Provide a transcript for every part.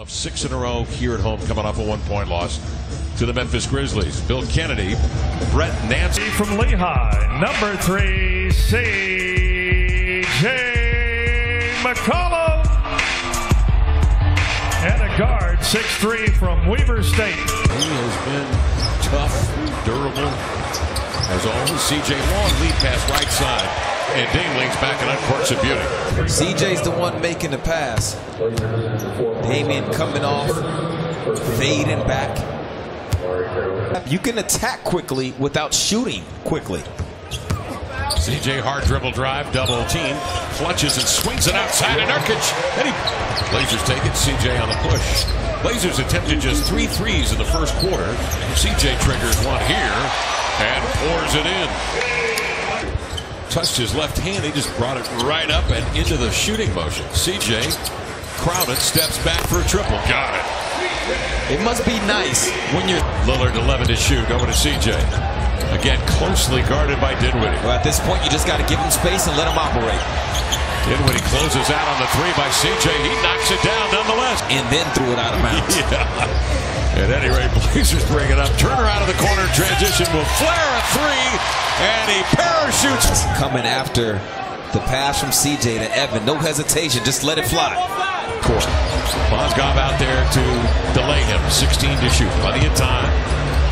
of six in a row here at home, coming off a one-point loss to the Memphis Grizzlies. Bill Kennedy, Brett Nancy from Lehigh, number three, C.J. McCollum. And a guard, six-three from Weber State. He has been tough, durable. As always, C.J. Long lead pass right side. And Dingley's back in uncourts of beauty. CJ's the one making the pass. Damian coming off, fading back. You can attack quickly without shooting quickly. CJ hard dribble drive, double team, clutches and swings it outside and Nurkic. And he, Blazers take it, CJ on the push. Blazers attempted just three threes in the first quarter. CJ triggers one here and pours it in touched his left hand. He just brought it right up and into the shooting motion. CJ Crowded steps back for a triple. Got it. It must be nice when you're Lillard 11 to shoot over to CJ. Again, closely guarded by Dinwiddie. Well, at this point, you just got to give him space and let him operate. Dinwiddie closes out on the three by CJ. He knocks it down nonetheless. And then threw it out of bounds. yeah. At any rate, Blazers bring it up. Turner out of the corner. Transition will flare a three. And he parachutes. Coming after the pass from CJ to Evan. No hesitation. Just let it fly. Court. Mozgov out there to delay him. 16 to shoot. Plenty of time.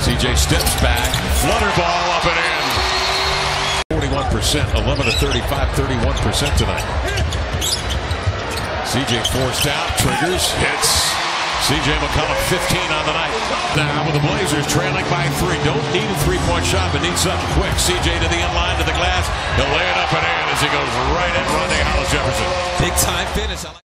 CJ steps back. Flutter ball up and in. 41%. 11 to 35. 31% tonight. CJ forced out. Triggers. Hits. CJ McCollum 15 on the night. With the Blazers trailing by three. Don't need a three-point shot, but need something quick. CJ to the end line, to the glass. He'll lay it up and in as he goes right at Rondae Hollis Jefferson. Big time finish.